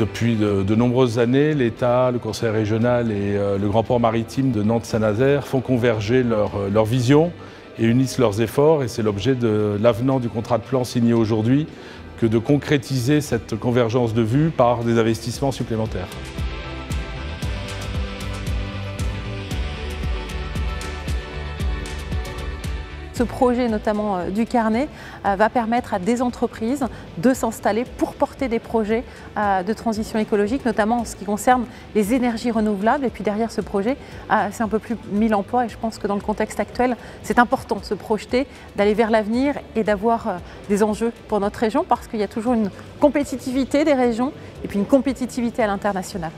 Depuis de, nombreuses années, l'État, le Conseil régional et euh, le Grand Port maritime de Nantes-Saint-Nazaire font converger leur, euh, leur vision et unissent leurs efforts. Et c'est l'objet de l'avenant du contrat de plan signé aujourd'hui que de concrétiser cette convergence de vues par des investissements supplémentaires. Ce projet, notamment euh, du carnet, euh, va permettre à des entreprises de s'installer pour porter des projets euh, de transition écologique, notamment en ce qui concerne les énergies renouvelables. Et puis derrière ce projet, c'est un peu plus de 1000 emplois. Et je pense que dans le contexte actuel, c'est important de se projeter, d'aller vers l'avenir et d'avoir des enjeux pour notre région parce qu'il y a toujours une compétitivité des régions et puis une compétitivité à l'international.